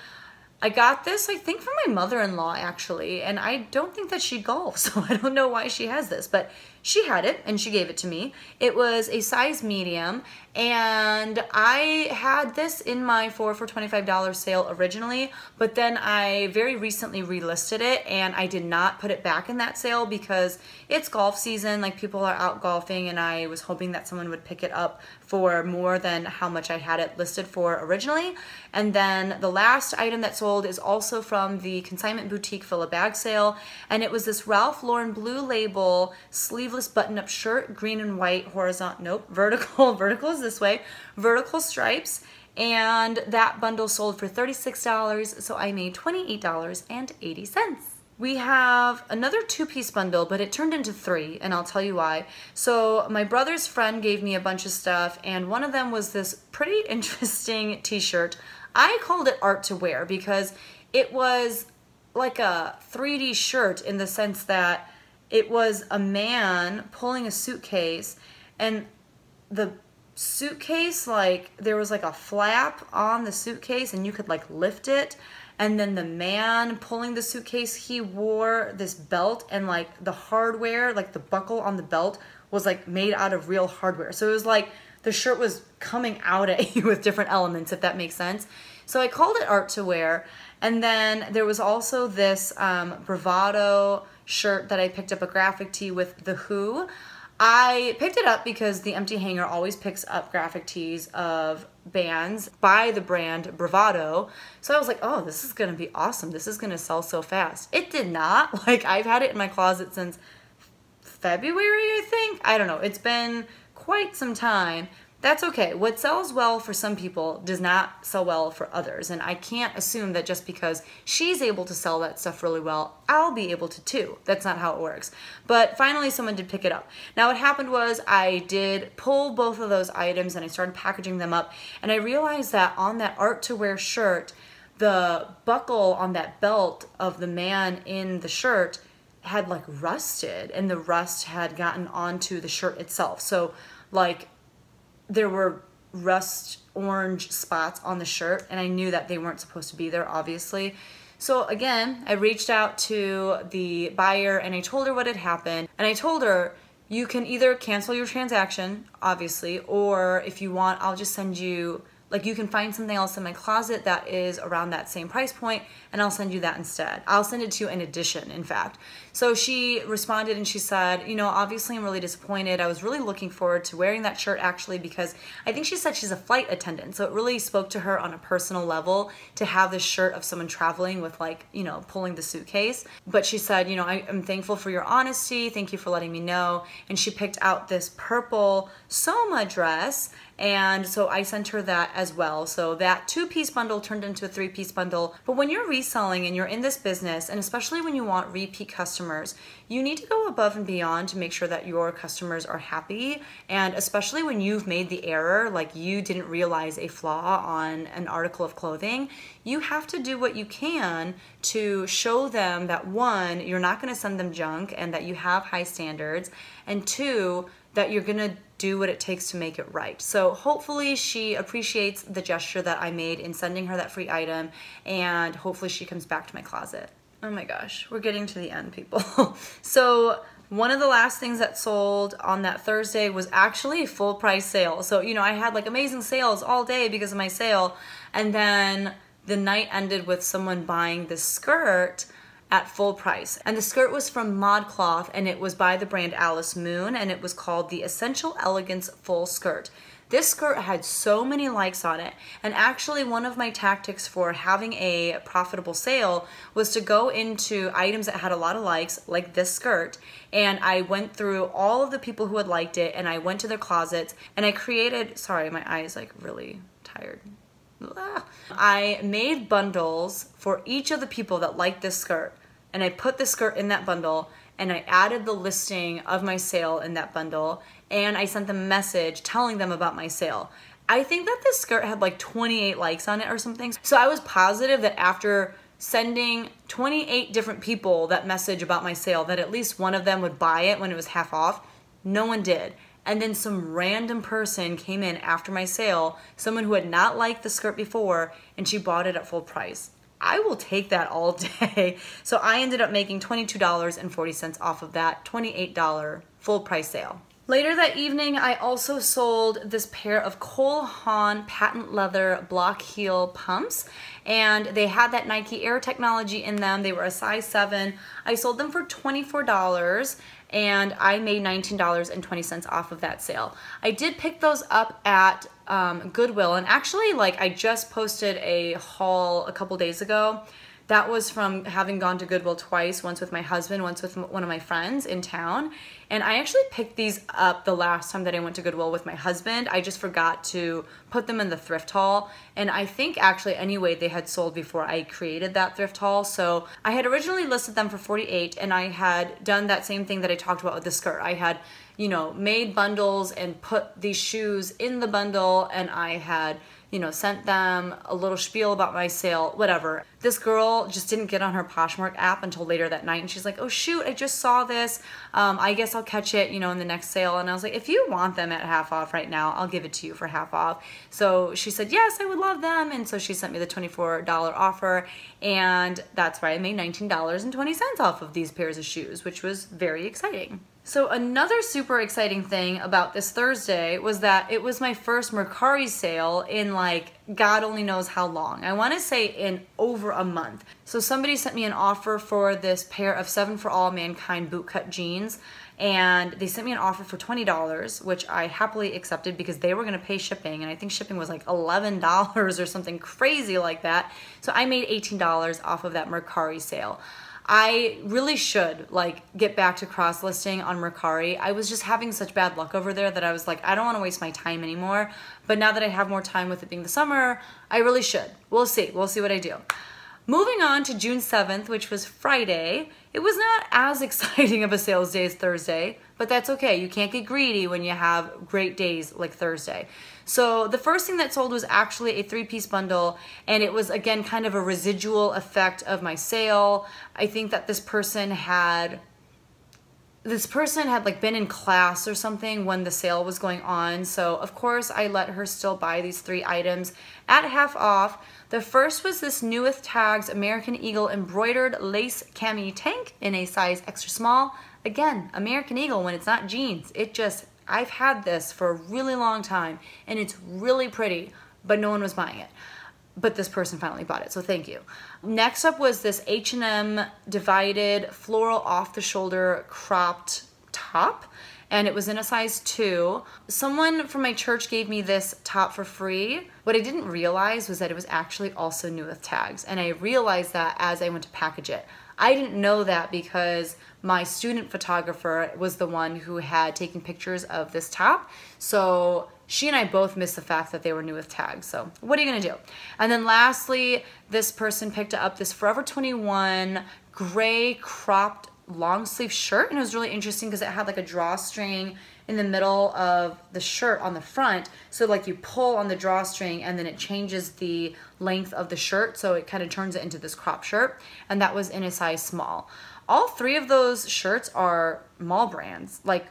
I got this, I think, from my mother-in-law actually, and I don't think that she golfs, so I don't know why she has this, but she had it and she gave it to me. It was a size medium and I had this in my 4 for $25 sale originally, but then I very recently relisted it and I did not put it back in that sale because it's golf season, like people are out golfing and I was hoping that someone would pick it up for more than how much I had it listed for originally. And then the last item that sold is also from the Consignment Boutique Fill a Bag sale and it was this Ralph Lauren blue label sleeveless button-up shirt, green and white horizontal, nope, vertical, vertical is this way, vertical stripes, and that bundle sold for $36, so I made $28.80. We have another two-piece bundle, but it turned into three, and I'll tell you why. So my brother's friend gave me a bunch of stuff, and one of them was this pretty interesting t-shirt. I called it art to wear because it was like a 3D shirt in the sense that it was a man pulling a suitcase and the suitcase like there was like a flap on the suitcase and you could like lift it and then the man pulling the suitcase he wore this belt and like the hardware like the buckle on the belt was like made out of real hardware. So it was like the shirt was coming out at you with different elements if that makes sense. So i called it art to wear and then there was also this um, bravado shirt that i picked up a graphic tee with the who I picked it up because the Empty Hanger always picks up graphic tees of bands by the brand Bravado. So I was like, oh, this is going to be awesome. This is going to sell so fast. It did not. Like, I've had it in my closet since February, I think. I don't know. It's been quite some time. That's okay. What sells well for some people does not sell well for others. And I can't assume that just because she's able to sell that stuff really well, I'll be able to too. That's not how it works. But finally, someone did pick it up. Now, what happened was I did pull both of those items and I started packaging them up. And I realized that on that art to wear shirt, the buckle on that belt of the man in the shirt had like rusted and the rust had gotten onto the shirt itself. So, like, there were rust orange spots on the shirt and I knew that they weren't supposed to be there obviously. So again, I reached out to the buyer and I told her what had happened and I told her you can either cancel your transaction obviously or if you want I'll just send you like you can find something else in my closet that is around that same price point and I'll send you that instead. I'll send it to you in addition, in fact. So she responded and she said, you know, obviously I'm really disappointed. I was really looking forward to wearing that shirt actually because I think she said she's a flight attendant. So it really spoke to her on a personal level to have this shirt of someone traveling with like, you know, pulling the suitcase. But she said, you know, I, am thankful for your honesty. Thank you for letting me know. And she picked out this purple Soma dress and so I sent her that as well. So that two piece bundle turned into a three piece bundle. But when you're reselling and you're in this business, and especially when you want repeat customers, you need to go above and beyond to make sure that your customers are happy. And especially when you've made the error, like you didn't realize a flaw on an article of clothing, you have to do what you can to show them that one, you're not going to send them junk and that you have high standards, and two, that you're going to do what it takes to make it right. So hopefully she appreciates the gesture that I made in sending her that free item and hopefully she comes back to my closet. Oh my gosh, we're getting to the end, people. so one of the last things that sold on that Thursday was actually a full price sale. So, you know, I had like amazing sales all day because of my sale. And then the night ended with someone buying this skirt at full price. And the skirt was from ModCloth and it was by the brand Alice Moon and it was called the Essential Elegance Full Skirt. This skirt had so many likes on it. And actually one of my tactics for having a profitable sale was to go into items that had a lot of likes, like this skirt, and I went through all of the people who had liked it and I went to their closets and I created, sorry, my eye is like really tired. I made bundles for each of the people that liked this skirt and I put the skirt in that bundle and I added the listing of my sale in that bundle and I sent them a message telling them about my sale. I think that this skirt had like 28 likes on it or something. So I was positive that after sending 28 different people that message about my sale that at least one of them would buy it when it was half off. No one did and then some random person came in after my sale, someone who had not liked the skirt before, and she bought it at full price. I will take that all day. So I ended up making $22.40 off of that $28 full price sale. Later that evening, I also sold this pair of Cole Haan patent leather block heel pumps and they had that Nike Air technology in them. They were a size 7. I sold them for $24 and I made $19.20 off of that sale. I did pick those up at um, Goodwill and actually like I just posted a haul a couple days ago that was from having gone to Goodwill twice, once with my husband, once with one of my friends in town. And I actually picked these up the last time that I went to Goodwill with my husband. I just forgot to put them in the thrift haul. And I think actually anyway they had sold before I created that thrift haul. So I had originally listed them for 48 and I had done that same thing that I talked about with the skirt. I had, you know, made bundles and put these shoes in the bundle and I had you know, sent them a little spiel about my sale, whatever. This girl just didn't get on her Poshmark app until later that night, and she's like, oh shoot, I just saw this. Um, I guess I'll catch it, you know, in the next sale. And I was like, if you want them at half off right now, I'll give it to you for half off. So she said, yes, I would love them. And so she sent me the $24 offer, and that's why I made $19.20 off of these pairs of shoes, which was very exciting. So another super exciting thing about this Thursday was that it was my first Mercari sale in like God only knows how long. I want to say in over a month. So somebody sent me an offer for this pair of 7 for All Mankind bootcut jeans and they sent me an offer for $20 which I happily accepted because they were going to pay shipping and I think shipping was like $11 or something crazy like that. So I made $18 off of that Mercari sale. I really should like get back to cross listing on Mercari. I was just having such bad luck over there that I was like, I don't want to waste my time anymore. But now that I have more time with it being the summer, I really should. We'll see. We'll see what I do. Moving on to June 7th, which was Friday, it was not as exciting of a sales day as Thursday, but that's okay. You can't get greedy when you have great days like Thursday. So the first thing that sold was actually a three-piece bundle, and it was, again, kind of a residual effect of my sale. I think that this person had this person had like been in class or something when the sale was going on. So of course I let her still buy these three items at half off. The first was this New With Tags American Eagle embroidered lace cami tank in a size extra small. Again, American Eagle when it's not jeans. It just, I've had this for a really long time and it's really pretty, but no one was buying it. But this person finally bought it, so thank you. Next up was this H&M divided floral off the shoulder cropped top and it was in a size two. Someone from my church gave me this top for free. What I didn't realize was that it was actually also new with tags and I realized that as I went to package it. I didn't know that because my student photographer was the one who had taken pictures of this top. So she and I both missed the fact that they were new with tags. So what are you gonna do? And then lastly, this person picked up this Forever 21 gray cropped long sleeve shirt and it was really interesting because it had like a drawstring in the middle of the shirt on the front. So like you pull on the drawstring and then it changes the length of the shirt. So it kind of turns it into this crop shirt. And that was in a size small. All three of those shirts are mall brands, like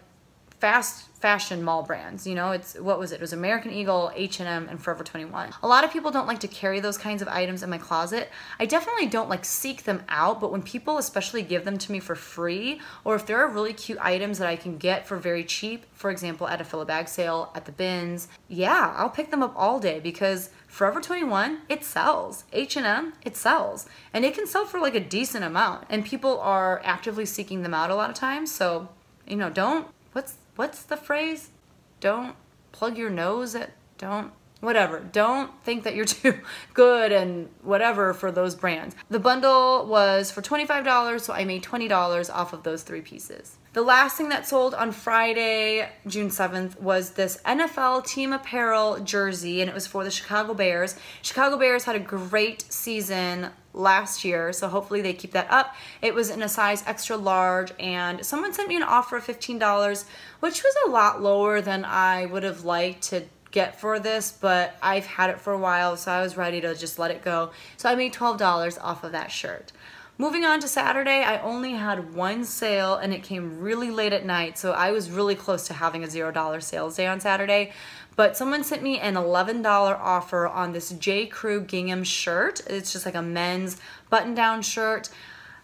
fast fashion mall brands. You know, it's what was it? It was American Eagle, H&M, and Forever 21. A lot of people don't like to carry those kinds of items in my closet. I definitely don't like seek them out, but when people especially give them to me for free, or if there are really cute items that I can get for very cheap, for example, at a fill a bag sale, at the bins, yeah, I'll pick them up all day because Forever 21, it sells. H&M, it sells. And it can sell for like a decent amount. And people are actively seeking them out a lot of times. So, you know, don't, what's what's the phrase? Don't plug your nose at, don't, whatever. Don't think that you're too good and whatever for those brands. The bundle was for $25, so I made $20 off of those three pieces. The last thing that sold on Friday, June 7th, was this NFL team apparel jersey, and it was for the Chicago Bears. Chicago Bears had a great season last year, so hopefully they keep that up. It was in a size extra large, and someone sent me an offer of $15, which was a lot lower than I would have liked to get for this, but I've had it for a while, so I was ready to just let it go. So I made $12 off of that shirt. Moving on to Saturday, I only had one sale and it came really late at night, so I was really close to having a $0 sales day on Saturday. But someone sent me an $11 offer on this J. Crew gingham shirt. It's just like a men's button-down shirt.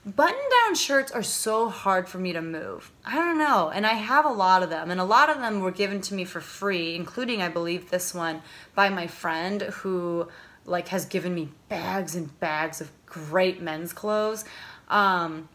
Button-down shirts are so hard for me to move. I don't know, and I have a lot of them, and a lot of them were given to me for free, including, I believe, this one by my friend who like has given me bags and bags of great men's clothes. Um,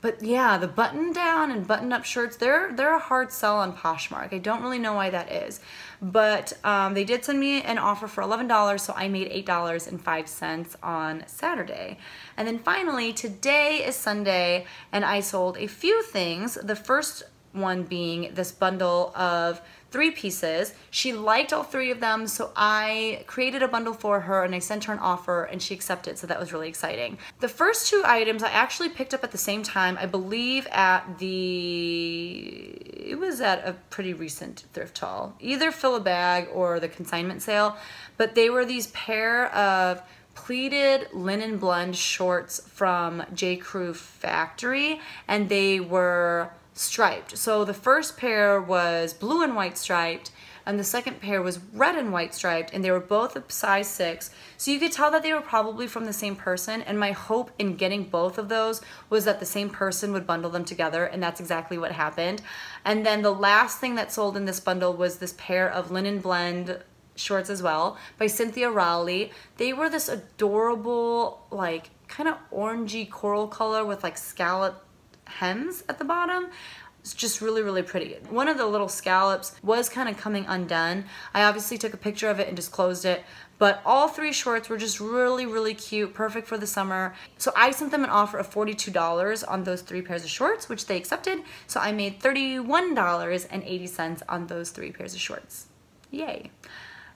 but yeah, the button down and button up shirts, they're they're a hard sell on Poshmark. I don't really know why that is. But um, they did send me an offer for $11, so I made $8.05 on Saturday. And then finally, today is Sunday, and I sold a few things. The first one being this bundle of three pieces. She liked all three of them, so I created a bundle for her and I sent her an offer and she accepted, so that was really exciting. The first two items I actually picked up at the same time, I believe at the, it was at a pretty recent thrift haul, either fill a bag or the consignment sale, but they were these pair of pleated linen blend shorts from J. Crew Factory and they were striped. So the first pair was blue and white striped and the second pair was red and white striped and they were both a size six. So you could tell that they were probably from the same person and my hope in getting both of those was that the same person would bundle them together and that's exactly what happened. And then the last thing that sold in this bundle was this pair of linen blend shorts as well by Cynthia Rowley. They were this adorable like kind of orangey coral color with like scallop hems at the bottom. It's just really, really pretty. One of the little scallops was kind of coming undone. I obviously took a picture of it and just closed it, but all three shorts were just really, really cute, perfect for the summer. So I sent them an offer of $42 on those three pairs of shorts, which they accepted. So I made $31.80 on those three pairs of shorts. Yay.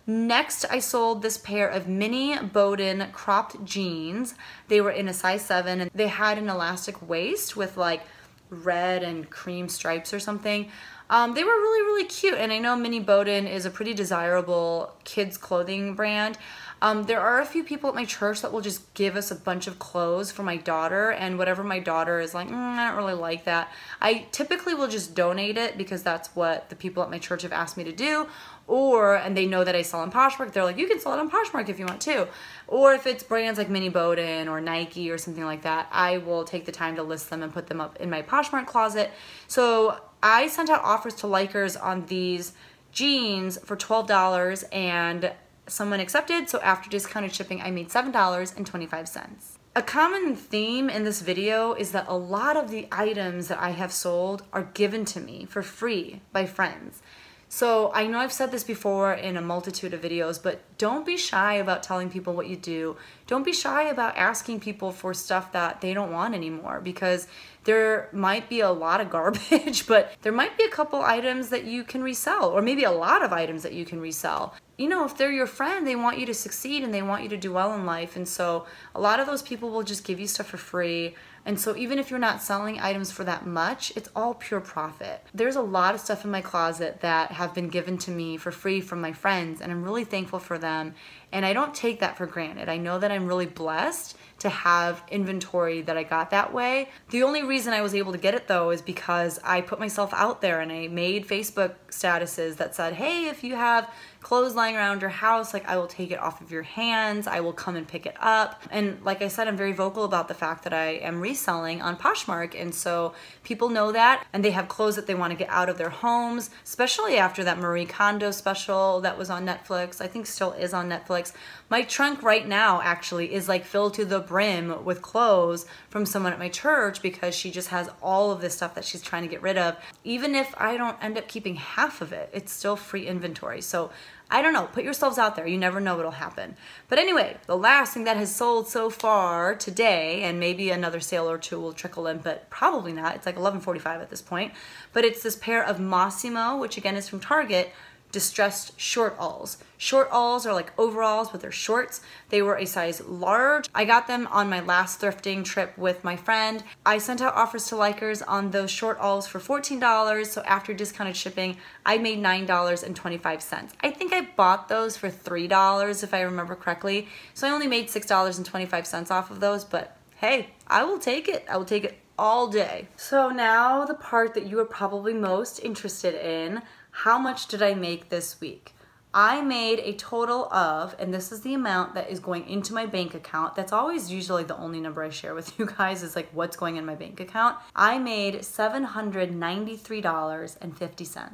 Next, I sold this pair of mini Boden cropped jeans. They were in a size 7 and they had an elastic waist with like red and cream stripes or something. Um, they were really, really cute. And I know Mini Boden is a pretty desirable kids clothing brand. Um, there are a few people at my church that will just give us a bunch of clothes for my daughter and whatever my daughter is like, mm, I don't really like that. I typically will just donate it because that's what the people at my church have asked me to do or and they know that I sell on Poshmark, they're like, you can sell it on Poshmark if you want to. Or if it's brands like Mini Boden or Nike or something like that, I will take the time to list them and put them up in my Poshmark closet. So I sent out offers to likers on these jeans for $12 and someone accepted. So after discounted shipping, I made $7.25. A common theme in this video is that a lot of the items that I have sold are given to me for free by friends. So I know I've said this before in a multitude of videos, but don't be shy about telling people what you do. Don't be shy about asking people for stuff that they don't want anymore because there might be a lot of garbage, but there might be a couple items that you can resell or maybe a lot of items that you can resell. You know, if they're your friend, they want you to succeed and they want you to do well in life. And so a lot of those people will just give you stuff for free and so even if you're not selling items for that much, it's all pure profit. There's a lot of stuff in my closet that have been given to me for free from my friends, and I'm really thankful for them. And I don't take that for granted. I know that I'm really blessed to have inventory that I got that way. The only reason I was able to get it though is because I put myself out there and I made Facebook statuses that said, hey, if you have clothes lying around your house, like I will take it off of your hands, I will come and pick it up. And like I said, I'm very vocal about the fact that I am reselling on Poshmark. And so people know that and they have clothes that they want to get out of their homes, especially after that Marie Kondo special that was on Netflix. I think still is on Netflix. My trunk right now actually is like filled to the brim with clothes from someone at my church because she just has all of this stuff that she's trying to get rid of. Even if I don't end up keeping half of it, it's still free inventory. So I don't know, put yourselves out there. You never know what'll happen. But anyway, the last thing that has sold so far today, and maybe another sale or two will trickle in, but probably not. It's like 11.45 at this point. But it's this pair of Mossimo, which again is from Target, distressed short alls. Short alls are like overalls, but they're shorts. They were a size large. I got them on my last thrifting trip with my friend. I sent out offers to likers on those short alls for $14. So after discounted shipping, I made $9.25. I think I bought those for $3 if I remember correctly. So I only made $6.25 off of those, but hey, I will take it. I will take it all day. So now the part that you are probably most interested in, how much did I make this week? I made a total of, and this is the amount that is going into my bank account. That's always usually the only number I share with you guys is like what's going in my bank account. I made $793.50.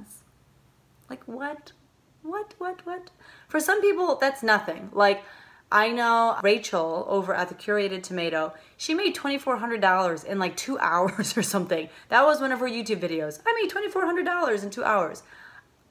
Like what? What, what, what? For some people, that's nothing. Like, I know Rachel over at the Curated Tomato, she made $2,400 in like two hours or something. That was one of her YouTube videos. I made $2,400 in two hours.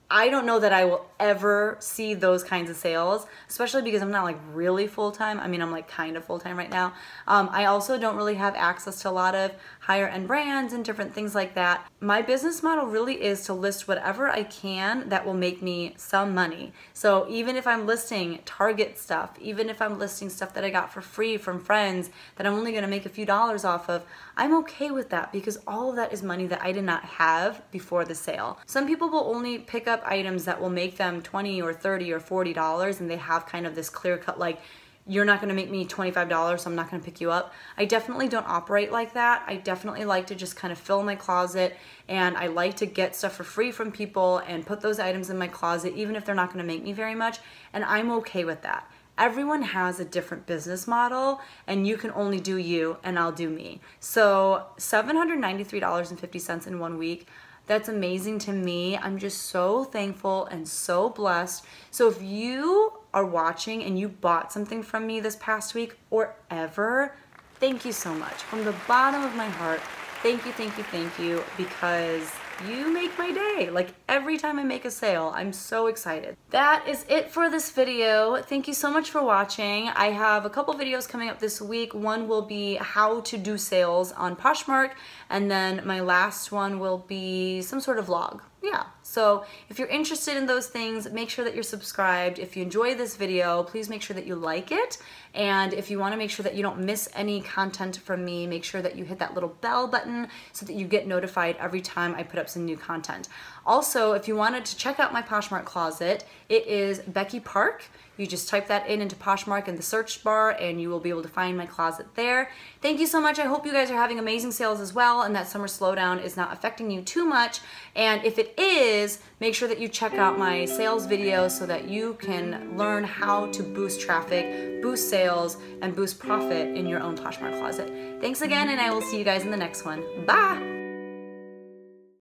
I don't know that I will ever see those kinds of sales, especially because I'm not like really full time. I mean, I'm like kind of full time right now. Um, I also don't really have access to a lot of higher end brands and different things like that. My business model really is to list whatever I can that will make me some money. So even if I'm listing Target stuff, even if I'm listing stuff that I got for free from friends that I'm only gonna make a few dollars off of, I'm okay with that because all of that is money that I did not have before the sale. Some people will only pick up items that will make them 20 or 30 or 40 dollars and they have kind of this clear cut like you're not going to make me $25 so I'm not going to pick you up. I definitely don't operate like that. I definitely like to just kind of fill my closet and I like to get stuff for free from people and put those items in my closet even if they're not going to make me very much and I'm okay with that. Everyone has a different business model and you can only do you and I'll do me. So $793.50 in one week. That's amazing to me. I'm just so thankful and so blessed. So if you are watching and you bought something from me this past week or ever, thank you so much. From the bottom of my heart, thank you, thank you, thank you, because you make my day. Like every time I make a sale, I'm so excited. That is it for this video. Thank you so much for watching. I have a couple videos coming up this week. One will be how to do sales on Poshmark, and then my last one will be some sort of vlog yeah, so if you're interested in those things, make sure that you're subscribed. If you enjoy this video, please make sure that you like it. And if you wanna make sure that you don't miss any content from me, make sure that you hit that little bell button so that you get notified every time I put up some new content. Also, if you wanted to check out my Poshmark closet, it is Becky Park. You just type that in into Poshmark in the search bar and you will be able to find my closet there. Thank you so much. I hope you guys are having amazing sales as well and that summer slowdown is not affecting you too much. And if it is, make sure that you check out my sales videos so that you can learn how to boost traffic, boost sales, and boost profit in your own Poshmark closet. Thanks again and I will see you guys in the next one. Bye!